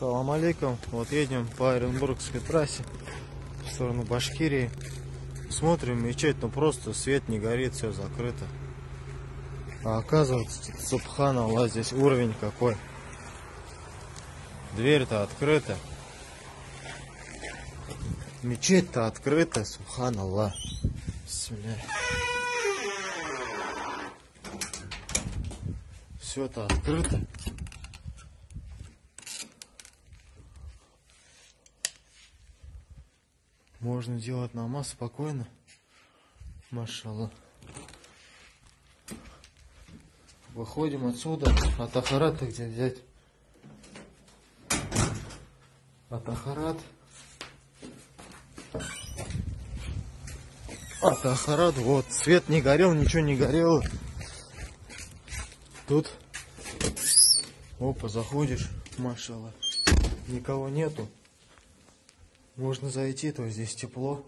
Салам алейкум. Вот едем по Оренбургской трассе в сторону Башкирии. Смотрим мечеть, но просто свет не горит, все закрыто. А оказывается, субханаллах, здесь уровень какой. Дверь-то открыта. Мечеть-то открыта, субханаллах. Все это открыто. Можно делать намаз спокойно. Машаллах. Выходим отсюда. А Тахарат где взять? А Тахарат. А Тахарат, вот, свет не горел, ничего не горело. Тут, опа, заходишь, машала, никого нету. Можно зайти, то здесь тепло,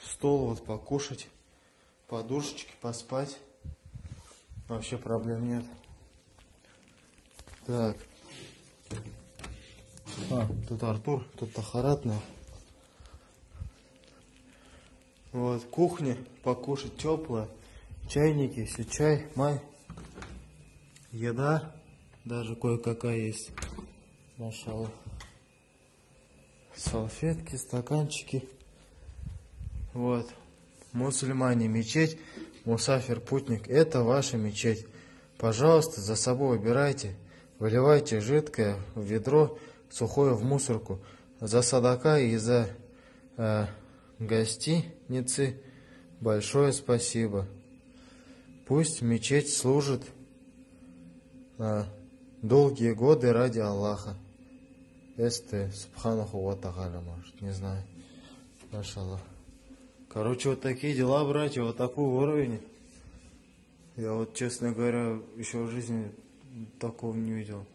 стол вот покушать, подушечки поспать. Вообще проблем нет. Так. А, тут Артур, тут Тахарат, на. Вот, кухня, покушать теплое, чайники, все чай, май, еда, даже кое-какая есть. Машаллах салфетки, стаканчики. Вот. Мусульмане, мечеть, мусафир, путник. Это ваша мечеть. Пожалуйста, за собой убирайте. Выливайте жидкое в ведро, сухое в мусорку. За садака и за э, гостиницы большое спасибо. Пусть мечеть служит э, долгие годы ради Аллаха. Эсте, Субханаху Ва может, не знаю. Машаллах. Короче, вот такие дела, братья, вот такой уровень. Я вот, честно говоря, еще в жизни такого не видел.